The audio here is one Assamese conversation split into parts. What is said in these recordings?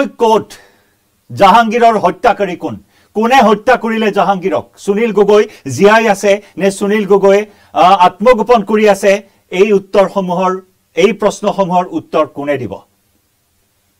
গগৈ ক'ত? জাহাংগীৰৰ হত্যাকাৰী কোন? কোনে হত্যা কৰিলে জাহাংগীৰক? সুনীল গগৈ জীয়াই আছে নে সুনীল গগৈ আত্মগোপন কৰি আছে? এই উত্তৰসমূহৰ এই প্ৰশ্নসমূহৰ উত্তৰ কোনে দিব?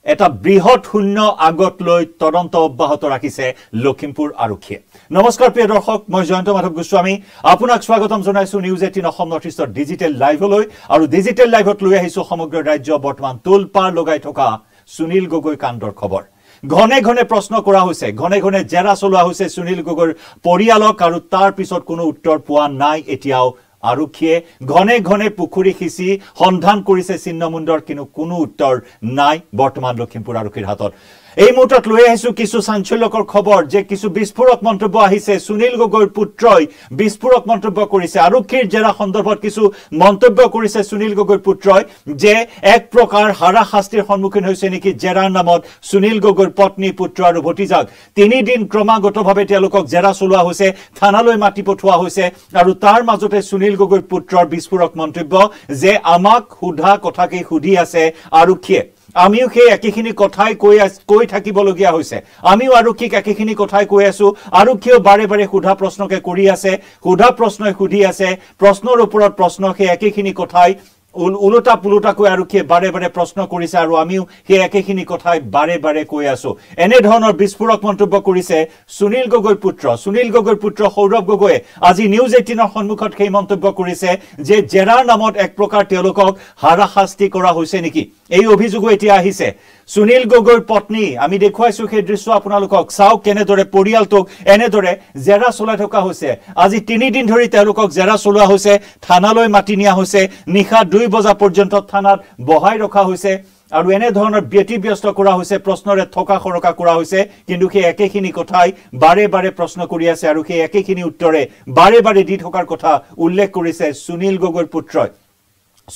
এটা বৃহৎ শূন্য আগত লৈ তদন্ত অব্যাহত ৰাখিছে লখিমপুৰ আৰক্ষীয়ে। নমস্কাৰ প্ৰিয় দৰ্শক মই জয়ন্ত মাধৱ গোস্বামী। আপোনাক স্বাগতম জনাইছো নিউজ এইটিন অসম নৰ্থ ইষ্টৰ ডিজিটেল লাইভলৈ আৰু ডিজিটেল লাইভত লৈ আহিছো সমগ্ৰ ৰাজ্য বৰ্তমান তোলপাৰ লগাই থকা সুনীল গগৈ কাণ্ডৰ খবৰ। ঘনে ঘনে প্ৰশ্ন কৰা হৈছে ঘনে ঘনে জেৰা চলোৱা হৈছে সুনীল গগৈৰ পৰিয়ালক আৰু তাৰ পিছত কোনো উত্তৰ পোৱা নাই এতিয়াও আৰক্ষীয়ে। ঘনে ঘনে পুখুৰী সিঁচি সন্ধান কৰিছে চিহ্নমুণ্ডৰ কিন্তু কোনো উত্তৰ নাই বৰ্তমান লখিমপুৰ আৰক্ষীৰ হাতত। এই মুহূৰ্তত লৈ আহিছো কিছু চাঞ্চল্যকৰ খবৰ যে কিছু বিস্ফোৰক মন্তব্য আহিছে। সুনীল গগৈৰ পুত্ৰই বিস্ফোৰক মন্তব্য কৰিছে। আৰক্ষীৰ জেৰা সন্দৰ্ভত কিছু মন্তব্য কৰিছে সুনীল গগৈৰ পুত্ৰই যে এক প্ৰকাৰ হাৰাশাস্তিৰ সন্মুখীন হৈছে নেকি জেৰাৰ নামত সুনীল গগৈৰ পত্নী পুত্ৰ আৰু ভতিজাক। তিনিদিন ক্ৰমাগতভাৱে তেওঁলোকক জেৰা চলোৱা হৈছে থানালৈ মাতি পঠোৱা হৈছে আৰু তাৰ মাজতে সুনীল গগৈৰ পুত্ৰৰ বিস্ফোৰক মন্তব্য যে আমাক সোধা কথাকে সুধি আছে আৰক্ষীয়ে। আমিও সেই একেখিনি কথাই কৈ কৈ থাকিবলগীয়া হৈছে। আমিও আৰক্ষীক একেখিনি কথাই কৈ আছো। আৰক্ষীয়েও বাৰে বাৰে সোধা প্ৰশ্নকে কৰি আছে সোধা প্ৰশ্নই সুধি আছে প্ৰশ্নৰ ওপৰত প্ৰশ্ন সেই একেখিনি কথাই ওলোটা পোলোটাকৈ আৰক্ষীয়ে বাৰে বাৰে প্ৰশ্ন কৰিছে আৰু আমিও সেই একেখিনি কথাই বাৰে বাৰে কৈ আছো। এনেধৰণৰ বিস্ফোৰক মন্তব্য কৰিছে সুনীল গগৈৰ পুত্ৰ। সুনীল গগৈৰ পুত্ৰ সৌৰভ গগৈয়ে আজি নিউজ এইটিনৰ সন্মুখত সেই মন্তব্য কৰিছে যে জেৰাৰ নামত এক প্ৰকাৰ তেওঁলোকক হাৰাশাস্তি কৰা হৈছে নেকি। এই অভিযোগো এতিয়া আহিছে। সুনীল গগৈৰ পত্নী আমি দেখুৱাইছো সেই দৃশ্য আপোনালোকক। চাওক কেনেদৰে পৰিয়ালটোক এনেদৰে জেৰা চলাই থকা হৈছে। আজি তিনিদিন ধৰি তেওঁলোকক জেৰা চলোৱা হৈছে থানালৈ মাতি নিয়া হৈছে নিশা দুই বজা পৰ্যন্ত থানাত বহাই ৰখা হৈছে আৰু এনেধৰণৰ ব্যতিব্যস্ত কৰা হৈছে প্ৰশ্নৰে থকা সৰকা কৰা হৈছে কিন্তু সেই একেখিনি কথাই বাৰে বাৰে প্ৰশ্ন কৰি আছে আৰু সেই একেখিনি উত্তৰে বাৰে বাৰে দি থকাৰ কথা উল্লেখ কৰিছে সুনীল গগৈৰ পুত্ৰই।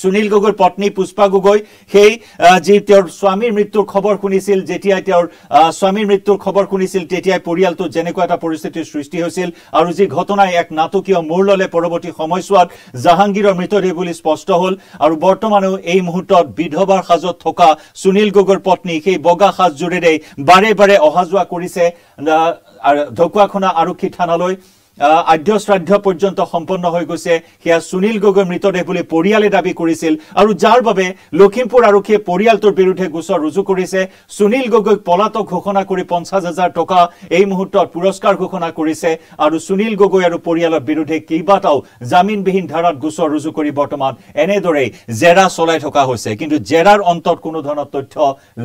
সুনীল গগৈৰ পত্নী পুষ্পা গগৈ। সেই যি তেওঁৰ স্বামীৰ মৃত্যুৰ খবৰ শুনিছিল যেতিয়াই তেওঁৰ স্বামীৰ মৃত্যুৰ খবৰ শুনিছিল তেতিয়াই পৰিয়ালটোত যেনেকুৱা এটা পৰিস্থিতিৰ সৃষ্টি হৈছিল আৰু যি ঘটনাই এক নাটকীয় মূৰ ল'লে পৰৱৰ্তী সময়ছোৱাত জাহাংগীৰৰ মৃতদেহ বুলি স্পষ্ট হ'ল আৰু বৰ্তমানেও এই মুহূৰ্তত বিধৱাৰ সাজত থকা সুনীল গগৈৰ পত্নী সেই বগা সাজযোৰেৰেই বাৰে বাৰে অহা যোৱা কৰিছে ঢকুৱাখনা আৰক্ষী থানালৈ। আদ্য শ্ৰাদ্ধ পৰ্যন্ত সম্পন্ন হৈ গৈছে। সেয়া সুনীল গগৈৰ মৃতদেহ বুলি পৰিয়ালে দাবী কৰিছিল আৰু যাৰ বাবে লখিমপুৰ আৰক্ষীয়ে পৰিয়ালটোৰ বিৰুদ্ধে গোচৰ ৰুজু কৰিছে। সুনীল গগৈক পলাতক ঘোষণা কৰি পঞ্চাছ হাজাৰ টকা এই মুহূৰ্তত পুৰস্কাৰ ঘোষণা কৰিছে আৰু সুনীল গগৈ আৰু পৰিয়ালৰ বিৰুদ্ধে কেইবাটাও জামিনবিহীন ধাৰাত গোচৰ ৰুজু কৰি বৰ্তমান এনেদৰেই জেৰা চলাই থকা হৈছে। কিন্তু জেৰাৰ অন্তত কোনো ধৰণৰ তথ্য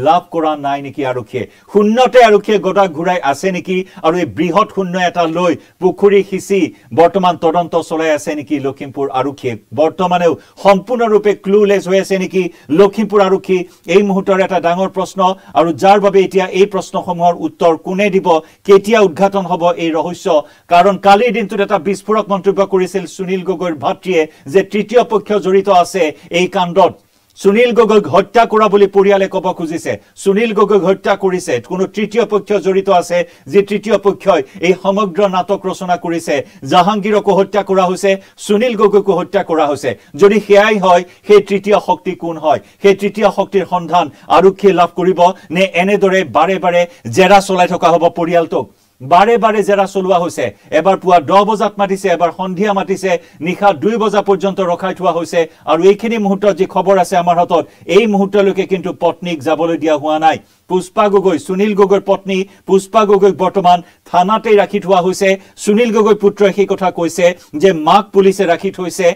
লাভ কৰা নাই নেকি আৰক্ষীয়ে? শূন্যতে আৰক্ষীয়ে গদা ঘূৰাই আছে নেকি? আৰু এই বৃহৎ শূন্য এটা লৈ পুখুৰী সিঁচি বৰ্তমান তদন্ত চলাই আছে নেকি লখিমপুৰ আৰক্ষীয়ে বৰ্তমানেও সম্পূৰ্ণৰূপে ক্লুলেছ হৈ আছে নেকি লখিমপুৰ আৰক্ষী? এই মুহূৰ্তৰ এটা ডাঙৰ প্ৰশ্ন আৰু যাৰ বাবে এতিয়া এই প্ৰশ্নসমূহৰ উত্তৰ কোনে দিব? কেতিয়া উদঘাটন হ'ব এই ৰহস্য? কাৰণ কালিৰ দিনটোত এটা বিস্ফোৰক মন্তব্য কৰিছিল সুনীল গগৈৰ ভাতৃয়ে যে তৃতীয় পক্ষ জড়িত আছে এই কাণ্ডত। সুনীল গগৈক হত্যা কৰা বুলি পৰিয়ালে ক'ব খুজিছে। সুনীল গগৈক হত্যা কৰিছে কোনো তৃতীয় পক্ষ জড়িত আছে যি তৃতীয় পক্ষই এই সমগ্ৰ নাটক ৰচনা কৰিছে। জাহাংগীৰকো হত্যা কৰা হৈছে সুনীল গগৈকো হত্যা কৰা হৈছে। যদি সেয়াই হয় সেই তৃতীয় শক্তি কোন হয়? সেই তৃতীয় শক্তিৰ সন্ধান আৰক্ষীয়ে লাভ কৰিব নে এনেদৰে বাৰে বাৰে জেৰা চলাই থকা হ'ব পৰিয়ালটোক? বাৰে বাৰে জেৰা চলোৱা হৈছে। এবাৰ পুৱা দহ বজাত মাতিছে এবাৰ সন্ধিয়া মাতিছে নিশা দুই বজা পৰ্যন্ত ৰখাই থোৱা হৈছে আৰু এইখিনি মুহূৰ্তত যি খবৰ আছে আমাৰ হাতত এই মুহূৰ্তলৈকে কিন্তু পত্নীক যাবলৈ দিয়া হোৱা নাই। পুষ্পা গগৈ সুনীল গগৈৰ পত্নী পুষ্পা গগৈক বৰ্তমান থানাতেই ৰাখি থোৱা হৈছে। সুনীল গগৈ পুত্ৰই সেই কথা কৈছে যে মাক পুলিচে ৰাখি থৈছে।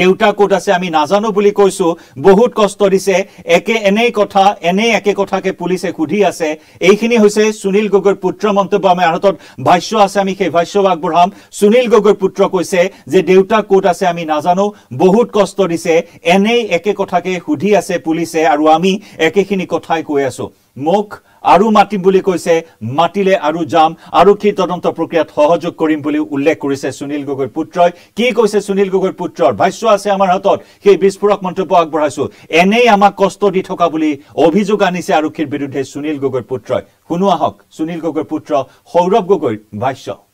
দেউতা ক'ত আছে আমি নাজানো বুলি কৈছো। বহুত কষ্ট দিছে। একে এনেই কথা এনেই একে কথাকে পুলিচে সুধি আছে। এইখিনি হৈছে সুনীল গগৈৰ পুত্ৰ মন্তব্য। আমাৰ হাতত ভাষ্য আছে আমি সেই ভাষ্য আগবঢ়াম। সুনীল গগৈৰ পুত্ৰ কৈছে যে দেউতা ক'ত আছে আমি নাজানো। বহুত কষ্ট দিছে। এনেই একে কথাকে সুধি আছে পুলিচে আৰু আমি একেখিনি কথাই কৈ আছো। মোক আৰু মাতিম বুলি কৈছে মাতিলে আৰু যাম আৰক্ষী তদন্ত প্ৰক্ৰিয়াত সহযোগ কৰিম বুলি উল্লেখ কৰিছে সুনীল গগৈৰ পুত্ৰই। কি কৈছে সুনীল গগৈৰ পুত্ৰৰ? ভাষ্য আছে আমাৰ হাতত সেই বিস্ফোৰক মন্তব্য আগবঢ়াইছো। এনেই আমাক কষ্ট দি থকা বুলি অভিযোগ আনিছে আৰক্ষীৰ বিৰুদ্ধে সুনীল গগৈৰ পুত্ৰই। শুনো আহক সুনীল গগৈৰ পুত্ৰ সৌৰভ গগৈৰ ভাষ্য।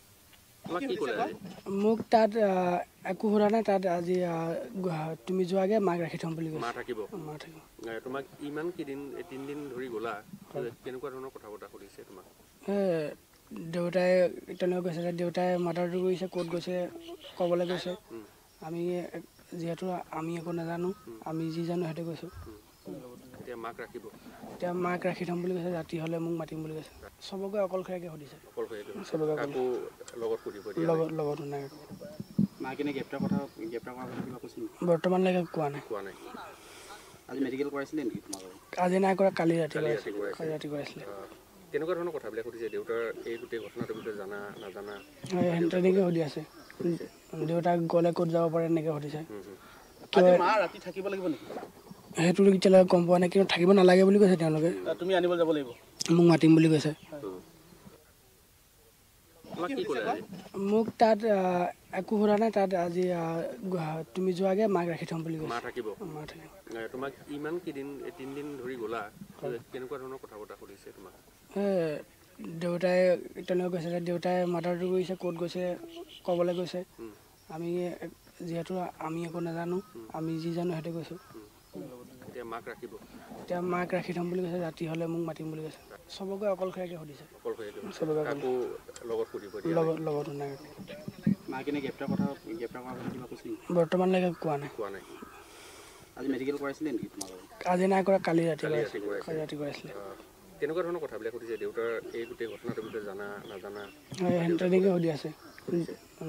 মোক তাত একো সোধা নাই তাত আজি তুমি যোৱাগে মাক ৰাখি থ'ম বুলি কৈছে। থাকিব মা থাকিব এ, তোমাক ইমান কেইদিন তিনিদিন ধৰি গ'লা কেনেকুৱা ধৰণৰ কথা বতৰা সুধিছে তোমাক? দেউতাই তেনেকৈ কৈছে যে দেউতাই মাৰ্ডাৰটো কৰিছে ক'ত গৈছে ক'বলৈ গৈছে আমি যিহেতু আমি একো নাজানো আমি যি জানো সেইটো কৈছোঁ। এতিয়া মাক ৰাখিব? এতিয়া মাক ৰাখি থ'ম বুলি কৈছে ৰাতি হ'লে মোক মাতিম বুলি কৈছে। চবকে অকলশৰীয়াকৈ সুধিছে। অকলশৰীয়াকৈ চবকে লগত সুধিব দিয়া নাই। লগত লগতো নাই মাকেনে গ্ৰেপ্তাৰ কথা গ্ৰেপ্তাৰ কৰাৰ কথা কিবা কৈছিল নেকি? বৰ্তমানলৈকে কোৱা নাই। কোৱা নাই। আজি মেডিকেল কৰাইছিলে নেকি তোমালোকৰ আজি নাই কৰা কালি ৰাতি কালি কৰাইছিলে। ৰাতি কৰাইছে। কালি ৰাতি কৰাইছিলে। আহ, কেনেকুৱা ধৰণৰ কথাবিলাক সুধিছে? দেউতাৰ এই গোটেই ঘটনাটোৰ বিষয়ে জানা নাজানা? হয়, সেন- তেনেকৈ সুধি আছে। দেউতাক গ'লে ক'ত যাব পাৰে এনেকৈ সুধিছে। হুম, হুম। আজি কিয় মা ৰাতি থাকিব লাগিব নেকি? সেইটো এতিয়ালৈকে গম পোৱা নাই কিন্তু থাকিব নালাগে বুলি কৈছে তেওঁলোকে। তুমি আনিব যাব লাগিব? মোক মাতিম বুলি কৈছে। মোক তাত একো সোধা নাই তাত আজি তুমি যোৱাগে মাক ৰাখি থ'ম বুলি কৈছে। থাকিব। মা থাকিব। এ, তোমাক ইমান কেইদিন এই তিনিদিন ধৰি গ'লা কেনেকুৱা ধৰণৰ কথা বতৰা সুধিছে তোমাক? এই দেউতাই তেনেকৈ কৈছে যে দেউতাই মাৰ্ডাৰটো কৰিছে ক'ত গৈছে ক'বলৈ গৈছে আমি যিহেতু আমি একো নাজানো আমি যি জানো সেইটো কৈছোঁ। এতিয়া মাক ৰাখিব? এতিয়া মাক ৰাখি থ'ম বুলি কৈছে ৰাতি হ'লে মোক মাতিম বুলি কৈছে। চবকে অকলশৰীয়াকৈ সুধিছে। লগত। লগত নাই বৰ্তমানলৈকে কোৱা নাই। কোৱা নাই। আজি নাই কৰা কালি ৰাতি কালি ৰাতি কৰাইছিলে। আহ, কেনেকুৱা ধৰণৰ কথাবিলাক সুধিছে? দেউতাৰ এই গোটেই ঘটনাটোৰ বিষয়ে জানা নাজানা? হয়, সেন- তেনেকৈ সুধি আছে।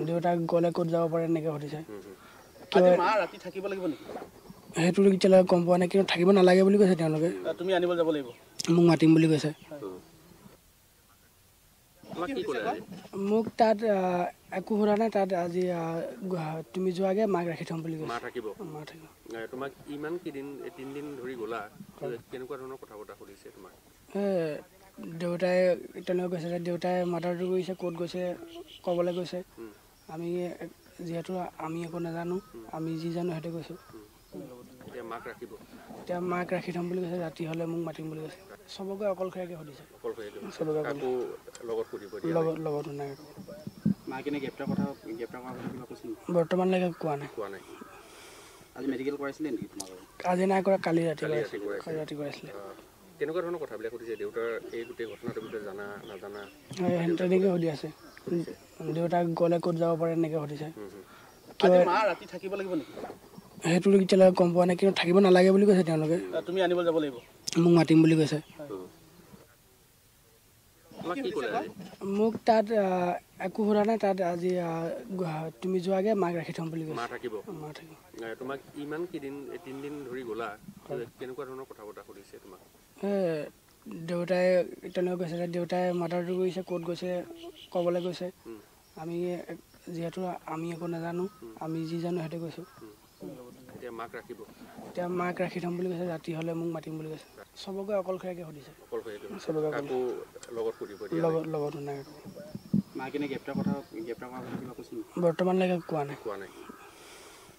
দেউতাক গ'লে ক'ত যাব পাৰে এনেকৈ সুধিছে। হুম, হুম। আজি মা ৰাতি থাকিব লাগিব নেকি সেইটো এতিয়ালৈকে গম পোৱা নাই কিন্তু থাকিব নালাগে বুলি কৈছে তেওঁলোকে। তুমি আনিব যাব লাগিব। মোক মাতিম বুলি কৈছে। মোক তাত একো সোধা নাই তাত আজি তুমি যোৱাগে মাক ৰাখি থ'ম বুলি কৈছে। থাকিব মা থাকিব এ, তোমাক ইমান কেইদিন এই তিনিদিন ধৰি গ'লা কেনেকুৱা ধৰণৰ কথা বতৰা সুধিছে তোমাক? এই দেউতাই তেনেকৈ কৈছে যে দেউতাই মাৰ্ডাৰটো কৰিছে ক'ত গৈছে ক'বলৈ গৈছে আমি যিহেতু আমি একো নাজানো আমি যি জানো সেইটো কৈছোঁ। মাক ৰাখিব? এতিয়া মাক ৰাখি থ'ম বুলি কৈছে ৰাতি হ'লে মোক মাতিম বুলি কৈছে। চবকে অকলশৰীয়াকৈ সুধিছে। চবকে লগত। লগত নাই বৰ্তমানলৈকে কোৱা নাই। কোৱা নাই। আজি মেডিকেল কৰাইছিলে নেকি তোমালোকৰ? আজি নাই কৰা কালি ৰাতি ৰাতি কৰাইছিলে। আহ, কেনেকুৱা ধৰণৰ কথাবিলাক সুধিছে? দেউতাৰ এই গোটেই ঘটনাটোৰ বিষয়ে জানা নাজানা? হয়, সেন- তেনেকৈ সুধি আছে। দেউতাক গ'লে ক'ত যাব পাৰে এনেকৈ সুধিছে। হুম, হুম। আজি মা ৰাতি থাকিব লাগিব নেকি সেইটো এতিয়ালৈকে গম পোৱা নাই কিন্তু থাকিব নালাগে বুলি কৈছে তেওঁলোকে। তুমি আনিব যাব লাগিব? মোক মাতিম বুলি কৈছে। মোক তাত একো সোধা নাই তাত আজি তুমি যোৱাগে মাক ৰাখি থ'ম বুলি কৈছে। তোমাক ইমান কেইদিন তিনিদিন ধৰি গ'লা কেনেকুৱা ধৰণৰ কথা বতৰা সুধিছে তোমাক? দেউতাই তেনেকৈ কৈছে যে দেউতাই মাৰ্ডাৰটো কৰিছে ক'ত গৈছে ক'বলৈ গৈছে আমি যিহেতু আমি একো নাজানো আমি যি জানো সেইটো কৈছোঁ। এতিয়া মাক ৰাখিব? এতিয়া মাক ৰাখি থ'ম বুলি কৈছে ৰাতি হ'লে মোক মাতিম বুলি কৈছে। চবকে অকলশৰীয়াকৈ সুধিছে। চবকে লগত। লগত নাই। বৰ্তমানলৈকে কোৱা নাই। কোৱা নাই।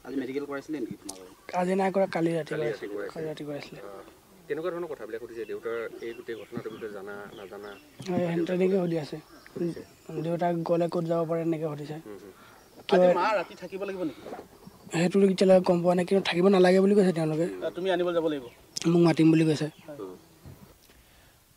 আজি মেডিকেল কৰাইছিলে নেকি তোমালোকৰ আজি নাই কৰা কালি ৰাতি কালি ৰাতি কৰাইছিলে। কেনেকুৱা ধৰণৰ কথাবিলাক সুধিছে? দেউতাৰ এই গোটেই ঘটনাটোৰ বিষয়ে জানা নাজানা? হয়, তেনেকৈ সুধি আছে। দেউতাক গ'লে ক'ত যাব পাৰে এনেকৈ সুধিছে। হুম, হুম। আজি মা ৰাতি থাকিব লাগিব নেকি? সেইটো এতিয়ালৈকে গম পোৱা নাই কিন্তু থাকিব নালাগে বুলি কৈছে তেওঁলোকে। তুমি আনিব যাব লাগিব। মোক মাতিম বুলি কৈছে।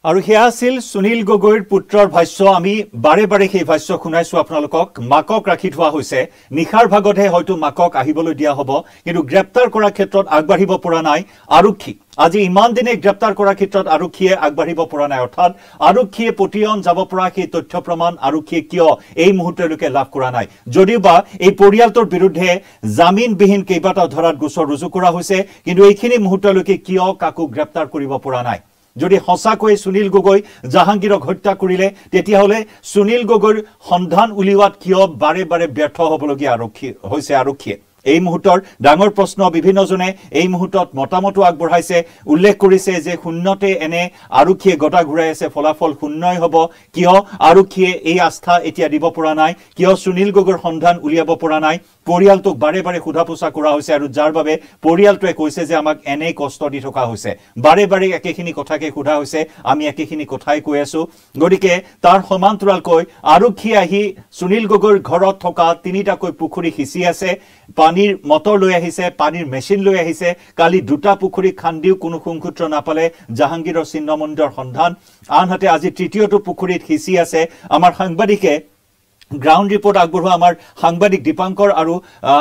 আৰু সেয়া আছিল সুনীল গগৈৰ পুত্ৰৰ ভাষ্য। আমি বাৰে বাৰে সেই ভাষ্য শুনাইছো। আপোনালোকক মাকক ৰাখি থোৱা হৈছে। নিশাৰ ভাগতহে হয়তো মাকক আহিবলৈ দিয়া হ'ব। কিন্তু গ্ৰেপ্তাৰ কৰাৰ ক্ষেত্ৰত আগবাঢ়িব পৰা নাই আৰক্ষী। আজি ইমান দিনে গ্ৰেপ্তাৰ কৰাৰ ক্ষেত্ৰত আৰক্ষীয়ে আগবাঢ়িব পৰা নাই। অৰ্থাৎ আৰক্ষীয়ে পতিয়ন যাব পৰা সেই তথ্য প্ৰমাণ আৰক্ষীয়ে কিয় এই মুহূৰ্তলৈকে লাভ কৰা নাই? যদিওবা এই পৰিয়ালটোৰ বিৰুদ্ধে জামিনবিহীন কেইবাটাও ধাৰাত গোচৰ ৰুজু কৰা হৈছে কিন্তু এইখিনি মুহূৰ্তলৈকে কিয় কাকো গ্ৰেপ্তাৰ কৰিব পৰা নাই? যদি সঁচাকৈ সুনীল গগৈ জাহাংগীৰক হত্যা কৰিলে তেতিয়াহ'লে সুনীল গগৈৰ সন্ধান উলিওৱাত কিয় বাৰে বাৰে ব্যৰ্থ হ'বলগীয়া আৰক্ষী হৈছে আৰক্ষীয়ে? এই মুহূৰ্তৰ ডাঙৰ প্ৰশ্ন বিভিন্নজনে এই মুহূৰ্তত মতামতো আগবঢ়াইছে উল্লেখ কৰিছে যে শূন্যতে এনে আৰক্ষীয়ে গতা ঘূৰাই আছে ফলাফল শূন্যই হ'ব। কিয় আৰক্ষীয়ে এই আস্থা এতিয়া দিব পৰা নাই? কিয় সুনীল গগৈৰ সন্ধান উলিয়াব পৰা নাই? পৰিয়ালটোক বাৰে বাৰে সোধা পোছা কৰা হৈছে আৰু যাৰ বাবে পৰিয়ালটোৱে কৈছে যে আমাক এনেই কষ্ট দি থকা হৈছে। বাৰে বাৰে একেখিনি কথাকে সোধা হৈছে আমি একেখিনি কথাই কৈ আছো। গতিকে তাৰ সমান্তৰালকৈ আৰক্ষী আহি সুনীল গগৈৰ ঘৰত থকা তিনিটাকৈ পুখুৰী সিঁচি আছে। পানীৰ মটৰ লৈ আহিছে পানীৰ মেচিন লৈ আহিছে। কালি দুটা পুখুৰী খান্দিও কোনো সুংসূত্ৰ নাপালে। জাহাংগীৰৰ চিহ্নমন্দিৰৰ সন্ধান। আনহাতে আজি তৃতীয়টো পুখুৰীত সিঁচি আছে। আমাৰ সাংবাদিকে গ্ৰাউণ্ড ৰিপৰ্ট আগবঢ়োৱা আমাৰ সাংবাদিক দীপাংকৰ আৰু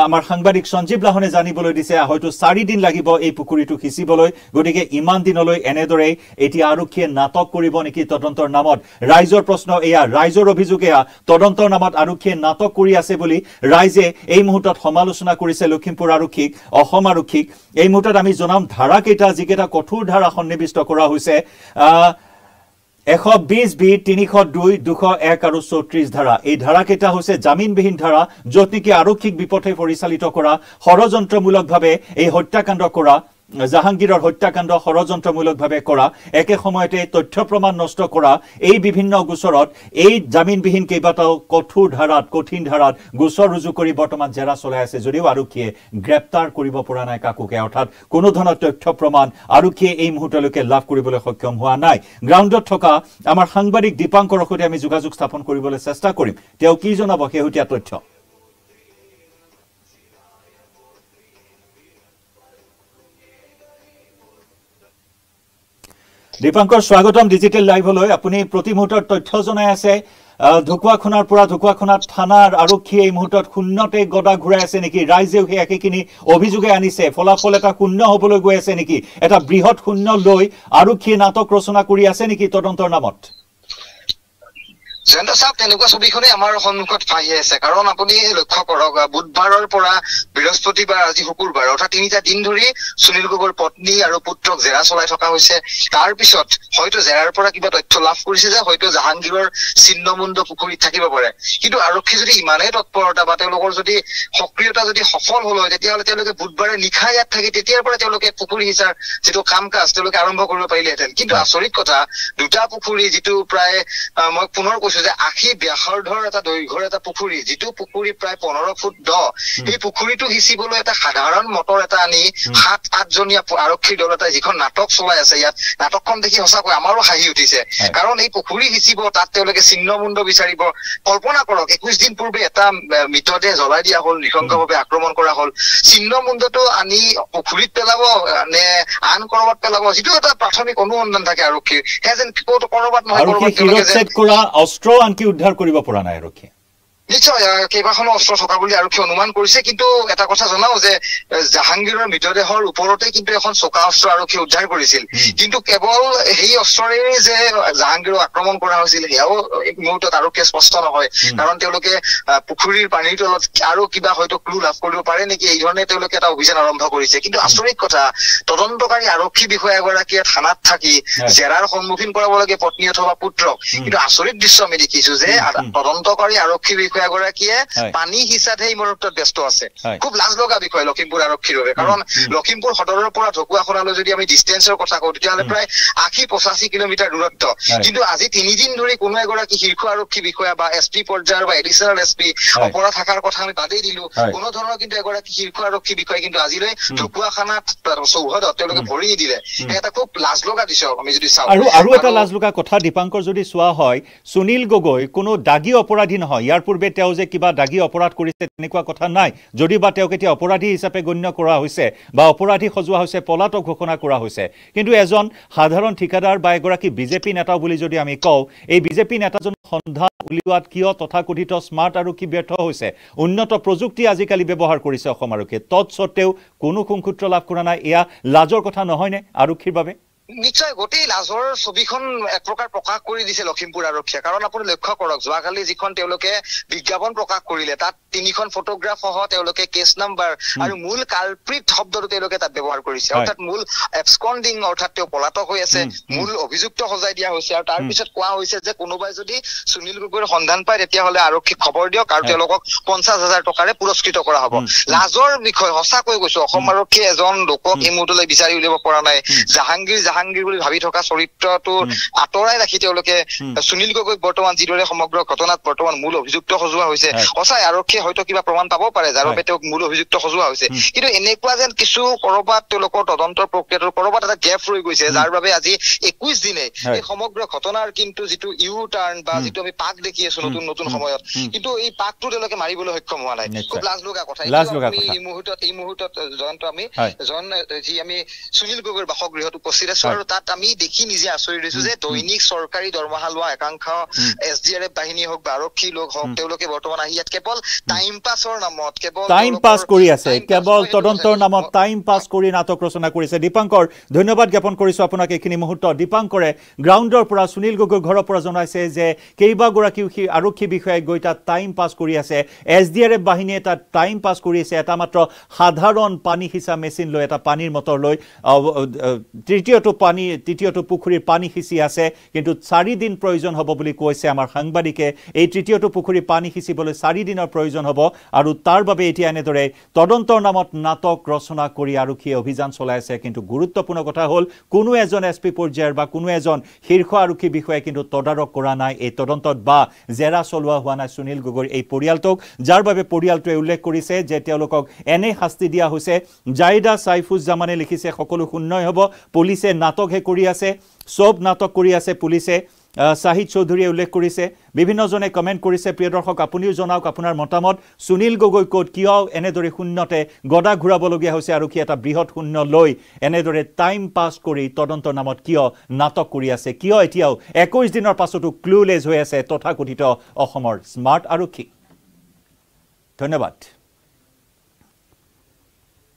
আমাৰ সাংবাদিক সঞ্জীৱ লাহনে জানিবলৈ দিছে হয়তো চাৰিদিন লাগিব এই পুখুৰীটো সিঁচিবলৈ। গতিকে ইমান দিনলৈ এনেদৰেই এতিয়া আৰক্ষীয়ে নাটক কৰিব নেকি তদন্তৰ নামত? ৰাইজৰ প্ৰশ্ন এয়া ৰাইজৰ অভিযোগ এয়া তদন্তৰ নামত আৰক্ষীয়ে নাটক কৰি আছে বুলি ৰাইজে এই মুহূৰ্তত সমালোচনা কৰিছে লখিমপুৰ আৰক্ষীক অসম আৰক্ষীক। এই মুহূৰ্তত আমি জনাম ধাৰাকেইটা যিকেইটা কঠোৰ ধাৰা সন্নিৱিষ্ট কৰা হৈছে। এশ বিশ বি তিনিশ দুই দুশ এক আৰু চৌত্ৰিশ ধাৰা। এই ধাৰাকেইটা হৈছে জামিনবিহীন ধাৰা য'ত নেকি আৰক্ষীক বিপথে পৰিচালিত কৰা ষড়যন্ত্ৰমূলকভাৱে এই হত্যাকাণ্ড কৰা জাহাংগীৰৰ হত্যাকাণ্ড ষড়যন্ত্ৰমূলকভাৱে কৰা একে সময়তে তথ্য প্ৰমাণ নষ্ট কৰা এই বিভিন্ন গোচৰত এই জামিনবিহীন কেইবাটাও কঠোৰ ধাৰাত কঠিন ধাৰাত গোচৰ ৰুজু কৰি বৰ্তমান জেৰা চলাই আছে যদিও আৰক্ষীয়ে গ্ৰেপ্তাৰ কৰিব পৰা নাই কাকোকে। অৰ্থাৎ কোনো ধৰণৰ তথ্য প্ৰমাণ আৰক্ষীয়ে এই মুহূৰ্তলৈকে লাভ কৰিবলৈ সক্ষম হোৱা নাই। গ্ৰাউণ্ডত থকা আমাৰ সাংবাদিক দীপাংকৰৰ সৈতে আমি যোগাযোগ স্থাপন কৰিবলৈ চেষ্টা কৰিম। তেওঁ কি জনাব? শেহতীয়া তথ্য। দীপাংকৰ স্বাগতম ডিজিটেল লাইভলৈ আপুনি প্ৰতি মুহূৰ্তত তথ্য জনাই আছে। ঢকুৱাখনাৰ পৰা ঢকুৱাখনা থানাৰ আৰক্ষীয়ে এই মুহূৰ্তত শূন্যতে গদা ঘূৰাই আছে নেকি? ৰাইজেও সেই একেখিনি অভিযোগে আনিছে। ফলাফল এটা শূন্য হবলৈ গৈ আছে নেকি? এটা বৃহৎ শূন্য লৈ আৰক্ষীয়ে নাটক ৰচনা কৰি আছে নেকি? তদন্তৰ নামত। জয়ন্ত চাওক তেনেকুৱা ছবিখনে আমাৰ সন্মুখত ভাহি আছে। কাৰণ আপুনি লক্ষ্য কৰক বুধবাৰৰ পৰা বৃহস্পতিবাৰ আজি শুকুৰবাৰ অৰ্থাৎ তিনিটা দিন ধৰি সুনীল গগৈৰ পত্নী আৰু পুত্ৰক জেৰা চলাই থকা হৈছে। তাৰ পিছত হয়তো জেৰাৰ পৰা কিবা তথ্য লাভ কৰিছে যে হয়তো জাহাংগীৰৰ চিহ্নমুণ্ড পুখুৰীত থাকিব পাৰে। কিন্তু আৰক্ষী যদি ইমানেই তৎপৰতা বা তেওঁলোকৰ যদি সক্ৰিয়তা যদি সফল হল হয় তেতিয়াহ'লে তেওঁলোকে বুধবাৰে নিশা ইয়াত থাকি তেতিয়াৰ পৰা তেওঁলোকে পুখুৰী সিঁচাৰ যিটো কাম কাজ তেওঁলোকে আৰম্ভ কৰিব পাৰিলেহেঁতেন। কিন্তু আচৰিত কথা দুটা পুখুৰী যিটো প্ৰায় মই পুনৰ কৈছো যে আশী ব্যাসাৰ্ধৰ এটা দৈৰ্ঘ্যৰ এটা পুখুৰী যিটো পুখুৰী প্ৰায় পোন্ধৰ ফুট দ সেই পুখুৰীটো সিঁচিবলৈ এটা সাধাৰণ মটৰ এটা আনি সাত আঠজনীয়া আৰক্ষীৰ দল এটাই যিখন নাটক চলাই আছে ইয়াত নাটকখন দেখি সঁচাকৈ আমাৰো হাঁহি উঠিছে। কাৰণ এই পুখুৰী সিঁচিব তাত তেওঁলোকে চিহ্নমুণ্ড বিচাৰিব। কল্পনা কৰক একৈশ দিন পূৰ্বে এটা মৃতদেহ জ্বলাই দিয়া হল নৃশংসভাৱে আক্ৰমণ কৰা হল। চিহ্নমুণ্ডটো আনি পুখুৰীত পেলাব নে আন কৰবাত পেলাব যিটো এটা প্ৰাথমিক অনুসন্ধান থাকে আৰক্ষীৰ। সেয়া যেন ক'ত কৰবাত নহয় কৰবাত তেওঁলোকে অস্ত্ৰ আনকি উদ্ধাৰ কৰিব পৰা নাই আৰক্ষীয়ে নিশ্চয় কেইবাখনো অস্ত্ৰ থকা বুলি আৰক্ষী অনুমান কৰিছে কিন্তু এটা কথা জনাও যে জাহাংগীৰৰ মৃতদেহৰ ওপৰতে কিন্তু এখন চোকা অস্ত্ৰ আৰক্ষীয়ে উদ্ধাৰ কৰিছিল। কিন্তু কেৱল সেই অস্ত্ৰৰে যে জাহাংগীৰক আক্ৰমণ কৰা হৈছিল সেয়াও এই মুহূৰ্তত আৰক্ষীয়ে স্পষ্ট নহয়। কাৰণ তেওঁলোকে পুখুৰীৰ পানীৰ তলত আৰু কিবা হয়তো ক্লু লাভ কৰিব পাৰে নেকি এই ধৰণে তেওঁলোকে এটা অভিযান আৰম্ভ কৰিছে। কিন্তু আচৰিত কথা তদন্তকাৰী আৰক্ষী বিষয়া এগৰাকীয়ে থানাত থাকি। জেৰাৰ সন্মুখীন কৰাব লাগে পত্নী অথবা পুত্ৰক কিন্তু আচৰিত দৃশ্য আমি দেখিছো যে। তদন্তকাৰী আৰক্ষী বিষয়াগৰাকীয়ে। পানী সিঁচাতহে এই মুহূৰ্তত ব্যস্ত আছে। খুব লাজ লগা বিষয় লখিমপুৰ আৰক্ষীৰ বাবে কাৰণ। লখিমপুৰ সদৰৰ পৰা ঢকুৱাখনালৈ যদি আমি ডিষ্টেন্সৰ কথা কওঁ তেতিয়াহ'লে প্ৰায় আশী পঁচাশী কিলোমিটাৰ দূৰত্ব। কিন্তু আজি তিনিদিন ধৰি কোনো এগৰাকী শীৰ্ষ আৰক্ষী বিষয়া বা এছ পি পৰ্যায়ৰ বা এডিচনেল এছ পি। অপৰাধ শাখাৰ কথা আমি বাদেই দিলো। কোনো ধৰণৰ কিন্তু এগৰাকী শীৰ্ষ আৰক্ষী বিষয়া কিন্তু আজিলৈ ঢকুৱাখানাত চৌহদত তেওঁলোকে ভৰি নিদিলে এটা খুব লাজ লগা দৃশ্য আমি যদি চাওঁ আৰু আৰু এটা লাজ লগা কথা দীপাংকৰ যদি চোৱা হয় সুনীল গগৈ কোনো দাগী অপৰাধী নহয় ইয়াৰ পূৰ্বে তেওঁ যে কিবা দাগী অপৰাধ কৰিছে তেনেকুৱা কথা নাই। যদি বা তেওঁক এতিয়া অপৰাধী হিচাপে গণ্য কৰা হৈছে বা অপৰাধী সজোৱা হৈছে পলাতক ঘোষণা কৰা হৈছে। কিন্তু এজন সাধাৰণ ঠিকাদাৰ বা এগৰাকী বিজেপি নেতা বুলি যদি আমি কওঁ এই বিজেপি নেতাজন সন্ধান উলিওৱাত কিয় তথাকথিত স্মাৰ্ট আৰু কি ব্যৰ্থ হৈছে? উন্নত প্ৰযুক্তি আজিকালি ব্যৱহাৰ কৰিছে অসম আৰক্ষীয়ে। তৎস্বত্বেও কোনো সুংসূত্ৰ লাভ কৰা নাই। এয়া লাজৰ কথা নহয়নে আৰক্ষীৰ বাবে? নিশ্চয় গোটেই লাজৰ ছবিখন এক প্ৰকাৰ প্ৰকাশ কৰি দিছে লখিমপুৰ আৰক্ষীয়ে। কাৰণ আপুনি লক্ষ্য কৰক যোৱাকালি যিখন তেওঁলোকে বিজ্ঞাপন প্ৰকাশ কৰিলে তাত তিনিখন ফটোগ্ৰাফ সহ তেওঁলোকে কেছ নাম্বাৰ আৰু মূল কালপ্ৰিট শব্দটো তেওঁলোকে তাত ব্যৱহাৰ কৰিছে। অৰ্থাৎ মূল এবস্কণ্ডিং অৰ্থাৎ তেওঁ পলাতক হৈ আছে। মূল অভিযুক্ত সজাই দিয়া হৈছে। আৰু তাৰ পিছত কোৱা হৈছে যে কোনোবাই যদি সুনীল গগৈৰ সন্ধান পায় তেতিয়াহ'লে আৰক্ষীক খবৰ দিয়ক আৰু। তেওঁলোকক পঞ্চাশ হাজাৰ টকাৰে পুৰস্কৃত কৰা হ'ব। লাজৰ বিষয় সঁচাকৈ কৈছো অসম আৰক্ষীয়ে এজন লোকক এই মুহূৰ্তলৈ বিচাৰি উলিয়াব পৰা নাই। জাহাংগীৰ জাহাংগীৰ জাহাংগীৰ বুলি ভাবি থকা চৰিত্ৰটো আঁতৰাই ৰাখি তেওঁলোকে। সুনীল গগৈক বৰ্তমান যিদৰে সমগ্ৰ ঘটনাত বৰ্তমান মূল অভিযুক্ত সজোৱা হৈছে। সঁচাই আৰক্ষীয়ে হয়তো কিবা প্ৰমাণ পাব পাৰে যাৰ। বাবে তেওঁক মূল অভিযুক্ত সজোৱা হৈছে। কিন্তু এনেকুৱা যেন কিছু কৰবাত তেওঁলোকৰ তদন্তৰ প্ৰক্ৰিয়াটোৰ কৰবাত এটা গেপ ৰৈ গৈছে যাৰ বাবে আজি একৈশ দিনে। এই সমগ্ৰ ঘটনাৰ কিন্তু যিটো ইউ টাৰ্ণ বা। যিটো আমি পাক দেখি আছো নতুন নতুন। সময়ত। কিন্তু এই পাকটো তেওঁলোকে মাৰিবলৈ সক্ষম হোৱা নাই। খুব লাজ লগা কথা। এই মুহূৰ্তত এই মুহূৰ্তত জয়ন্ত আমি। জন যি আমি সুনীল গগৈৰ বাসগৃহত উপস্থিত আছো। আৰু তাত আমি দেখি নিজে আচৰিত হৈছো যে দৈনিক চৰকাৰী দৰমহা লোৱা একাংশ। এছ ডি আৰ এফ বাহিনী হওক বা আৰক্ষী লোক হওক। তেওঁলোকে বৰ্তমান আহি ইয়াত কেৱল টাইম পাছৰ নামত কেৱল টাইম পাছ কৰি আছে কেৱল তদন্তৰ। নামত টাইম পাছ কৰি নাটক ৰচনা কৰিছে। দীপাংকৰ ধন্যবাদ জ্ঞাপন কৰিছো আপোনাক এইখিনি মুহূৰ্তত দীপাংকৰে গ্ৰাউণ্ডৰ পৰা সুনীল গগৈৰ ঘৰৰ পৰা জনাইছে যে কেইবাগৰাকীও সি আৰক্ষী বিষয়াই গৈ তাত টাইম পাছ কৰি আছে। এছ ডি আৰ এফ বাহিনীয়ে তাত টাইম পাছ কৰি আছে। এটা মাত্ৰ সাধাৰণ পানী সিঁচা মেচিন লৈ এটা পানীৰ মটৰ লৈ তৃতীয়টো পানী তৃতীয়টো পুখুৰীৰ পানী সিঁচি আছে কিন্তু চাৰিদিন প্ৰয়োজন হ'ব বুলি কৈছে আমাৰ সাংবাদিকে। এই তৃতীয়টো পুখুৰী পানী সিঁচিবলৈ চাৰিদিনৰ প্ৰয়োজন হ'ব আৰু তাৰ বাবে এতিয়া এনেদৰে তদন্তৰ নামত নাটক ৰচনা কৰি আৰক্ষীয়ে অভিযান চলাই আছে কিন্তু গুৰুত্বপূৰ্ণ কথা হ'ল কোনো এজন এছ পি পৰ্যায়ৰ বা কোনো এজন শীৰ্ষ আৰক্ষী বিষয়াই কিন্তু তদাৰক কৰা নাই এই তদন্তত বা জেৰা চলোৱা হোৱা নাই সুনীল গগৈৰ এই পৰিয়ালটোক যাৰ বাবে পৰিয়ালটোৱে উল্লেখ কৰিছে যে তেওঁলোকক এনে শাস্তি দিয়া হৈছে। জাইদা চাইফুজ্জামানে লিখিছে সকলো শূন্যই হ'ব পুলিচে নাটকহে কৰি আছে চব নাটক কৰি আছে পুলিচে শ্বাহিদ চৌধুৰীয়ে উল্লেখ কৰিছে বিভিন্নজনে কমেণ্ট কৰিছে প্ৰিয় দৰ্শক আপুনিও জনাওক আপোনাৰ মতামত। সুনীল গগৈ ক'ত কিয় এনেদৰে শূন্যতে গদা ঘূৰাবলগীয়া হৈছে আৰক্ষী এটা বৃহৎ শূন্য লৈ এনেদৰে টাইম পাছ কৰি তদন্তৰ নামত কিয় নাটক কৰি আছে? কিয় এতিয়াও একৈছ দিনৰ পাছতো ক্লুলেছ হৈ আছে তথাকথিত অসমৰ স্মাৰ্ট আৰক্ষী? ধন্যবাদ।